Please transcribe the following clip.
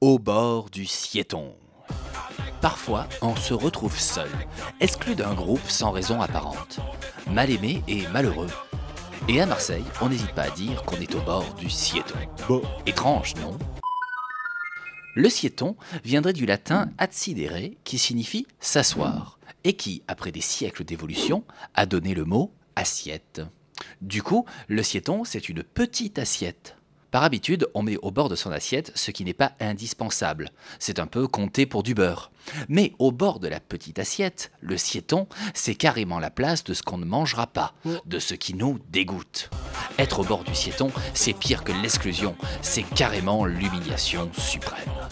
au bord du siéton. Parfois, on se retrouve seul, exclu d'un groupe sans raison apparente, mal aimé et malheureux. Et à Marseille, on n'hésite pas à dire qu'on est au bord du siéton. Bon, étrange, non? Le siéton viendrait du latin adsidere, qui signifie s'asseoir, et qui, après des siècles d'évolution, a donné le mot assiette. Du coup, le siéton, c'est une petite assiette. Par habitude, on met au bord de son assiette ce qui n'est pas indispensable. C'est un peu compter pour du beurre. Mais au bord de la petite assiette, le siéton, c'est carrément la place de ce qu'on ne mangera pas, de ce qui nous dégoûte. Être au bord du siéton, c'est pire que l'exclusion, c'est carrément l'humiliation suprême.